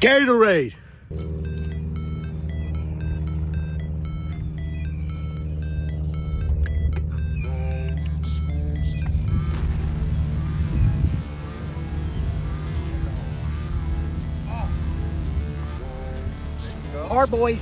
Gatorade. Our boys